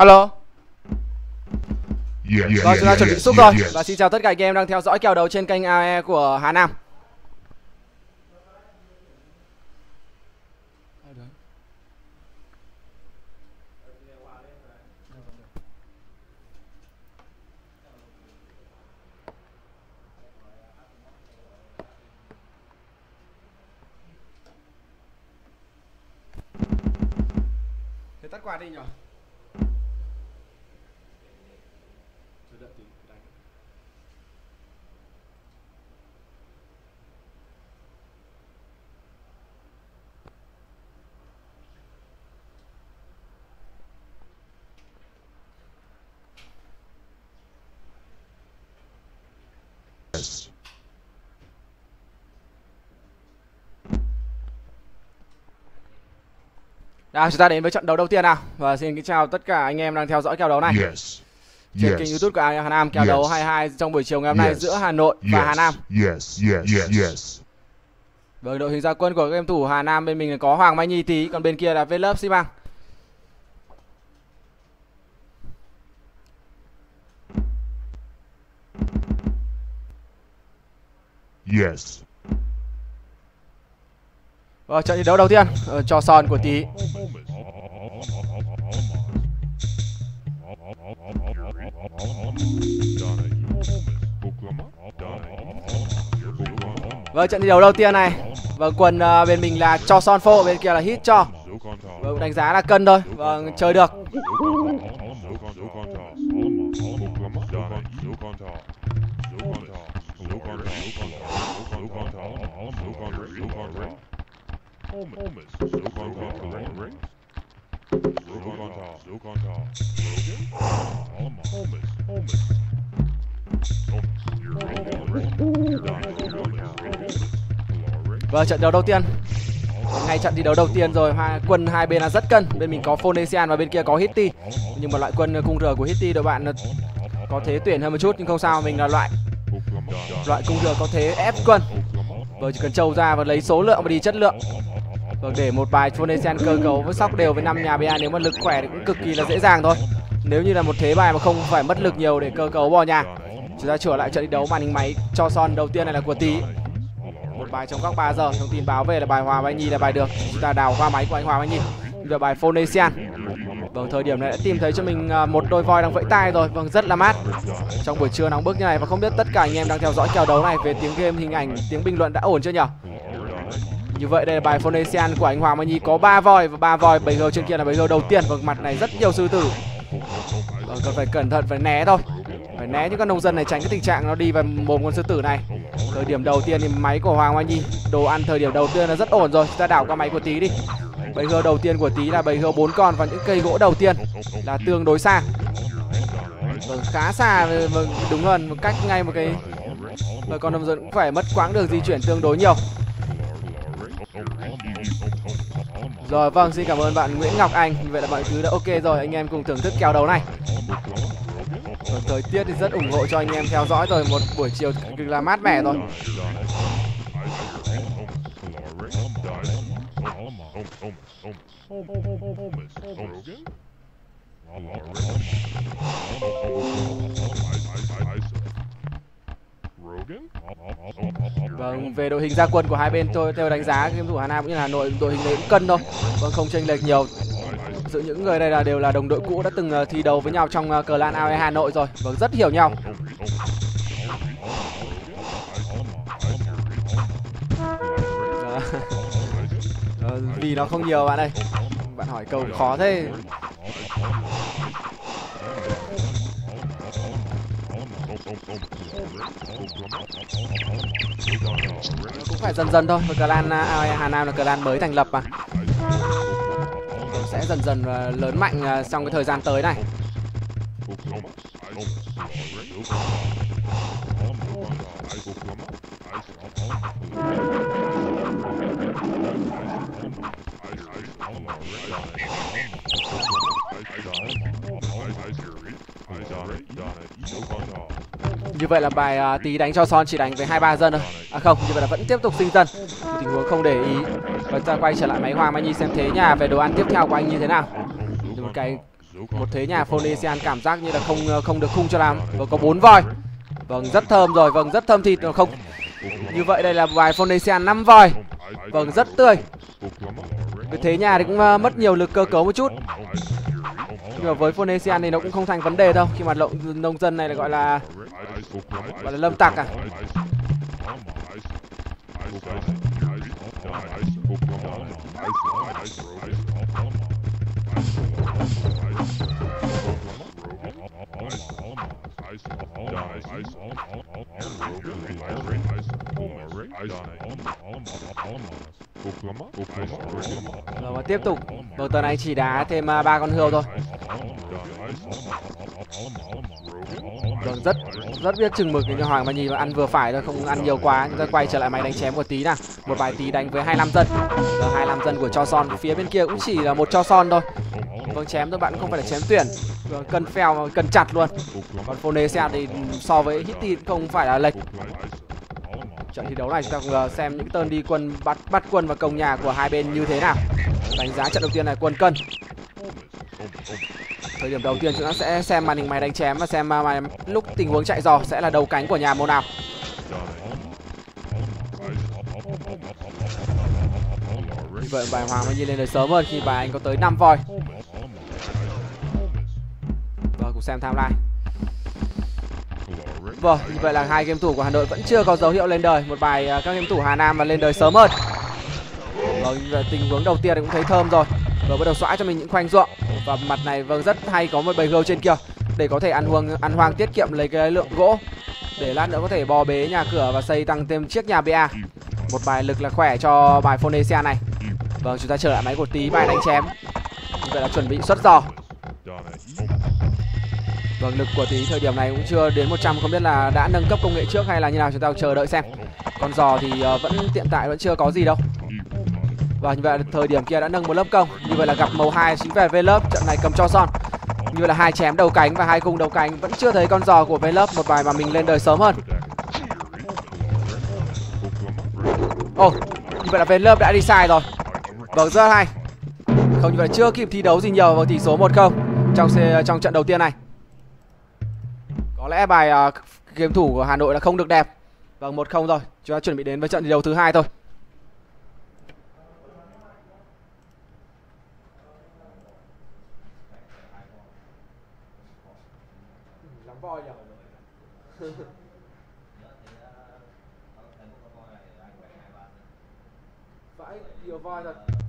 Alo. Yeah, yeah, Vâng, chúng ta yeah, chuẩn bị xúc rồi. Và xin chào tất cả anh em đang theo dõi kèo đấu trên kênh AE của Hà Nam. Thế tắt quạt đi nhỉ? Yes. Nào chúng ta đến với trận đấu đầu tiên nào Và xin kính chào tất cả anh em đang theo dõi kèo đấu này Yes. Trên kênh Yes. youtube của Hà Nam kèo Yes. đấu 22 trong buổi chiều ngày hôm nay Yes. giữa Hà Nội và Hà Nam Yes, yes, yes, yes. Với đội hình ra quân của các game thủ Hà Nam bên mình là có Hoàng Mai Nhi tí Còn bên kia là Vlove Xi Măng Yes. Và trận thi đấu đầu tiên ờ, cho son của tí. Và trận thi đấu đầu tiên này. Và quần uh, bên mình là cho son phô Bên kia là hit cho. Vâng, đánh giá là cân thôi. Vâng, chơi được. Và vâng, trận đấu đầu tiên. Ngay trận thi đấu đầu tiên rồi. Hai quân hai bên là rất cân. Bên mình có Phonesian và bên kia có Hitty nhưng mà loại quân cung rửa của Hitty đội bạn có thế tuyển hơn một chút, nhưng không sao. Mình là loại loại cung rửa có thế ép quân vừa chỉ cần trâu ra và lấy số lượng và đi chất lượng. Vâng để một bài Phonesian cơ cấu với sóc đều với năm nhà ba nếu mà lực khỏe thì cũng cực kỳ là dễ dàng thôi. Nếu như là một thế bài mà không phải mất lực nhiều để cơ cấu bò nhà, chúng ta trở lại trận thi đấu màn hình máy cho son đầu tiên này là của tí. Một bài trong góc 3 giờ, thông tin báo về là bài Hòa Mai Nhi là bài được. Chúng ta đào qua máy của anh Hòa anh Nhi. Về bài Phonesian vâng thời điểm này đã tìm thấy cho mình à, một đôi voi đang vẫy tay rồi. Vâng rất là mát trong buổi trưa nóng bức như này và không biết tất cả anh em đang theo dõi kèo đấu này về tiếng game, hình ảnh, tiếng bình luận đã ổn chưa nhỉ? Như vậy đây là bài Phonesian của anh Hoàng Mai Nhi, có ba voi và ba voi bầy gơ trên kia là bầy gơ đầu tiên và mặt này rất nhiều sư tử. Và cần phải cẩn thận, phải né thôi. Phải né những con nông dân này tránh cái tình trạng nó đi vào mồm con sư tử này. Thời điểm đầu tiên thì máy của Hoàng Mai Nhi, đồ ăn thời điểm đầu tiên là rất ổn rồi. Chúng ta đảo qua máy của tí đi. Bầy gơ đầu tiên của tí là bầy gơ bốn con và những cây gỗ đầu tiên là tương đối xa vâng khá xa vâng đúng hơn một cách ngay một cái và con nông dân cũng phải mất quãng đường di chuyển tương đối nhiều. Rồi vâng xin cảm ơn bạn Nguyễn Ngọc Anh. Vậy là mọi thứ đã ok rồi anh em cùng thưởng thức kèo đầu này. Vâng, thời tiết thì rất ủng hộ cho anh em theo dõi rồi một buổi chiều cực là mát mẻ rồi. Vâng, về đội hình ra quân của hai bên tôi theo đánh giá game thủ Hà Nam cũng như Hà Nội đội hình đấy cũng cân thôi. Vâng, không chênh lệch nhiều. Giữa những người đây là đều là đồng đội cũ đã từng ờ, thi đấu với nhau trong ờ, cờ lan AOE Hà Nội rồi. Vâng, rất hiểu nhau. Ờ, vì nó không nhiều bạn ơi. Bạn hỏi câu khó thế. Cũng phải dần dần thôi. Cờ lan à, Hà Nam là cờ lan mới thành lập mà. Sẽ dần dần à, lớn mạnh à, trong cái thời gian tới này. Như vậy là bài à, tí đánh cho son chỉ đánh với hai ba dân thôi. À không, như vậy là vẫn tiếp tục sinh dân. Một tình huống không để ý. Và ta quay trở lại máy Hoàng Mai Nhi xem thế nhà về đồ ăn tiếp theo của anh như thế nào. Một cái một thế nhà Phonesian cảm giác như là không không được khung cho lắm và có bốn voi vâng rất thơm rồi vâng rất thơm thịt rồi không như vậy đây là bài Phonesian 5 voi vâng rất tươi cái thế nhà thì cũng uh, mất nhiều lực cơ cấu một chút nhưng mà với Phonesian thì nó cũng không thành vấn đề đâu khi mà lộng nông dân này là gọi là gọi là lâm tặc à? Rồi và tiếp tục. Đầu tuần này chỉ đá thêm à, ba con hươu thôi vâng rất rất biết chừng mực như hoàng mà nhìn ăn vừa phải thôi không ăn nhiều quá. Chúng ta quay trở lại máy đánh chém một tí nào. Một vài tí đánh với 25 dân. Và 25 dân của cho son phía bên kia cũng chỉ là một cho son thôi. Vâng chém thôi bạn không phải là chém tuyển. Vâng, cân phèo cần cân chặt luôn. Còn Phonesia thì so với Hitty không phải là lệch. Trận thi đấu này chúng ta cùng ờ, xem những tên đi quân bắt bắt quân và công nhà của hai bên như thế nào. Đánh giá trận đầu tiên này quân cân thời điểm đầu tiên chúng ta sẽ xem màn hình máy đánh chém và xem à, uh, mà lúc tình huống chạy dò sẽ là đầu cánh của nhà màu nào như vậy bài hoàng mới nhìn lên đời sớm hơn khi bài anh có tới 5 voi vâng cùng xem timeline Vâng, như vậy là hai game thủ của Hà Nội vẫn chưa có dấu hiệu lên đời. Một bài uh, các game thủ Hà Nam mà lên đời sớm hơn. Vâng, tình huống đầu tiên thì cũng thấy thơm rồi và bắt đầu xóa cho mình những khoanh ruộng và mặt này vâng rất hay có một bầy gâu trên kia để có thể ăn hoang ăn hoang tiết kiệm lấy cái lượng gỗ để lát nữa có thể bò bế nhà cửa và xây tăng thêm chiếc nhà BA. Một bài lực là khỏe cho bài Phonesia này. Vâng, chúng ta trở lại máy của tí bài đánh chém. Như vậy là chuẩn bị xuất giò. Vâng, lực của tí thời điểm này cũng chưa đến 100 Không biết là đã nâng cấp công nghệ trước hay là như nào Chúng ta chờ đợi xem Con giò thì ờ, vẫn hiện tại vẫn chưa có gì đâu và như vậy là thời điểm kia đã nâng một lớp công. Như vậy là gặp màu hai chính về V-Lớp Trận này cầm cho son. Như vậy là hai chém đầu cánh và hai cung đầu cánh Vẫn chưa thấy con giò của V-Lớp Một bài mà mình lên đời sớm hơn. Ồ, oh, như vậy là V-Lớp đã đi sai rồi. Vâng, rất hay. Không như vậy chưa kịp thi đấu gì nhiều vào tỷ số 1-0 trong, trong trận đầu tiên này. Có lẽ bài uh, game thủ của Hà Nội là không được đẹp. Vâng một không rồi Chúng ta chuẩn bị đến với trận thi đấu thứ hai thôi. Voi nhỉ Vãi nhiều voi thật